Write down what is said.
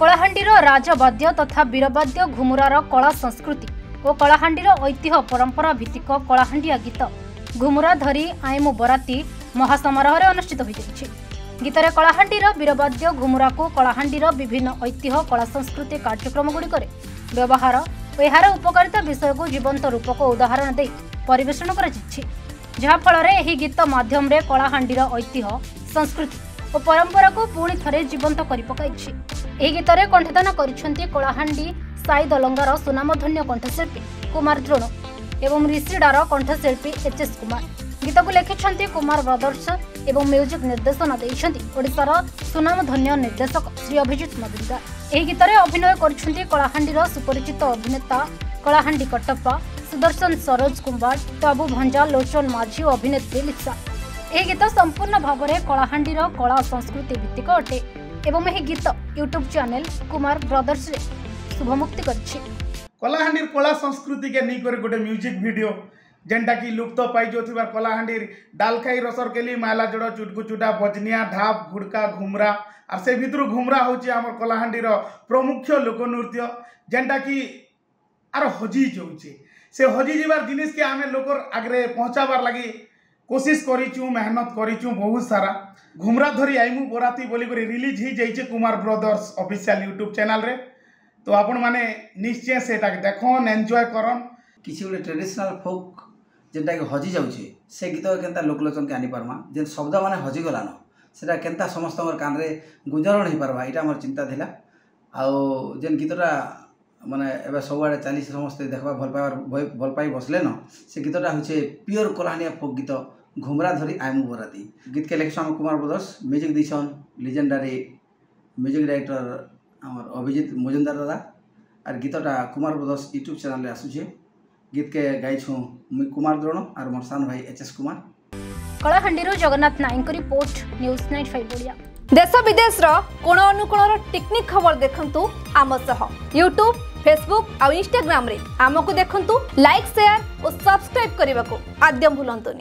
କଳାହାଣ୍ଡିର ରାଜବାଦ୍ୟ ତଥା ବୀରବାଦ୍ୟ ଘୁମୁରାର କଳା ସଂସ୍କୃତି ଓ କଳାହାଣ୍ଡିର ଐତିହ୍ୟ ପରମ୍ପରା ଭିତ୍ତିକ କଳାହାଣ୍ଡିଆ ଗୀତ ଘୁମୁରା ଧରି ଆଇମ ବରାତି ମହାସମାରୋହରେ ଅନୁଷ୍ଠିତ ହୋଇଯାଇଛି ଗୀତରେ କଳାହାଣ୍ଡିର ବୀରବାଦ୍ୟ ଘୁମୁରାକୁ କଳାହାଣ୍ଡିର ବିଭିନ୍ନ ଐତିହ୍ୟ କଳା ସଂସ୍କୃତି କାର୍ଯ୍ୟକ୍ରମଗୁଡ଼ିକରେ ବ୍ୟବହାର ଓ ଏହାର ଉପକାରିତା ବିଷୟକୁ ଜୀବନ୍ତ ରୂପକ ଉଦାହରଣ ଦେଇ ପରିବେଷଣ କରାଯାଇଛି ଯାହାଫଳରେ ଏହି ଗୀତ ମାଧ୍ୟମରେ କଳାହାଣ୍ଡିର ଐତିହ୍ୟ ସଂସ୍କୃତି ଓ ପରମ୍ପରାକୁ ପୁଣି ଥରେ ଜୀବନ୍ତ କରିପକାଇଛି ଏହି ଗୀତରେ କଣ୍ଠଦାନ କରିଛନ୍ତି କଳାହାଣ୍ଡି ସାଇ ଦଲଙ୍ଗାର ସୁନାମଧନ୍ୟ କଣ୍ଠଶିଳ୍ପୀ କୁମାର ଦ୍ରୋଣ ଏବଂ ରିସିଡାର କଣ୍ଠଶିଳ୍ପୀ ଏଚ୍ ଏସ୍ କୁମାର ଗୀତକୁ ଲେଖିଛନ୍ତି କୁମାର ବ୍ରଦର୍ସ ଏବଂ ମ୍ୟୁଜିକ୍ ନିର୍ଦ୍ଦେଶନା ଦେଇଛନ୍ତି ଓଡ଼ିଶାର ସୁନାମଧନ୍ୟ ନିର୍ଦ୍ଦେଶକ ଶ୍ରୀ ଅଭିଜିତ ମଜୁମଦାର ଏହି ଗୀତରେ ଅଭିନୟ କରିଛନ୍ତି କଳାହାଣ୍ଡିର ସୁପରିଚିତ ଅଭିନେତା କଳାହାଣ୍ଡି କଟପ୍ପା ସୁଦର୍ଶନ ସରୋଜ କୁମ୍ବାର ବାବୁ ଭଞ୍ଜା ଲୋଚନ ମାଝୀ ଓ ଅଭିନେତ୍ରୀ ଲିପ୍ସା ଏହି ଗୀତ ସମ୍ପୂର୍ଣ୍ଣ ଭାବରେ କଳାହାଣ୍ଡିର କଳା ସଂସ୍କୃତି ଭିତ୍ତିକ ଅଟେ ଏବଂ ଏହି ଗୀତ ୟୁଟ୍ୟୁବ୍ ଚ୍ୟାନେଲ କୁମାର ବ୍ରଦର୍ସରେ ଶୁଭମୁକ୍ତି କରିଛି କଳାହାଣ୍ଡିର କଳା ସଂସ୍କୃତିକେ ନେଇକରି ଗୋଟେ ମ୍ୟୁଜିକ୍ ଭିଡ଼ିଓ ଯେନ୍ଟାକି ଲୁପ୍ତ ପାଇଯାଉଥିବା କଳାହାଣ୍ଡିର ଡାଲଖାଇ ରସରକେଲି ମାଇଲାଜଡ଼ ଚୁଟକୁଚୁଟା ବଜନିଆ ଢାପ ଘୁଡ଼କା ଘୁମରା ଆର୍ ସେ ଭିତରୁ ଘୁମରା ହେଉଛି ଆମର କଳାହାଣ୍ଡିର ପ୍ରମୁଖ ଲୋକନୃତ୍ୟ ଯେନ୍ଟାକି ଆର ହଜି ଯାଉଛେ ସେ ହଜିଯିବାର ଜିନିଷ୍କେ ଆମେ ଲୋକର ଆଗରେ ପହଞ୍ଚାବାର ଲାଗି কোশিশ করিছু মেহনত করিছু বহুত সারা ঘুমরা ধরি আইমু বরাতি বলিকি রিলিজ হয়ে যাইছে কুমার ব্রদর্স অফিসিয়াল ইউট্যুব চ্যানেলরে তো আপন মানে নিশ্চয় সেটাকে দেখুন এনজয় করন কিছু গোটে ট্রেডিশনাল ফোক যেটাকে হজি যাচ্ছে সে গীত কেনা লোকলোচনকে আনিপারমা যে শব্দ মানে হজিগলান সেটা কেনা সমস্ত কানরে গুঞ্জরণ হয়েপারবা এটা আমার চিন্তা লা আও যে গীতটা মানে এবার সবুড়ে চালিছে সমস্তে দেখবা ভাল পাইবার ভাল পাই বসলেন সে গীতটা হচ্ছে পিওর কলাহানিয়া ফোক গীত ঘুমরা ধরি আইমু বরাতি গীতকে লেখছে আমার কুমার বদস মিউজিক দিয়েছেন লিজেন্ডারি মিউজিক ডাইরেক্টর আমার অভিজিৎ মজুমদার দাদা আর গীতটা কুমার বদস ইউটিউব চ্যানেলে আসুছে গীতকে গাইছু মুই কুমার দ্রোণ আর মোর সান ভাই H S Kumar কলাহাণ্ডির Jagannath Naik report news night five Odia দেশ বিদেশর কোণ অনুকোণর টিকনিক খবর দেখুন আম সহ ইউট্যুব ফেসবুক আউ ইনস্টাগ্রামে আমকু দেখুন লাইক সেয়ার ও সবসক্রাইব করা আদ্য ভুলতুনি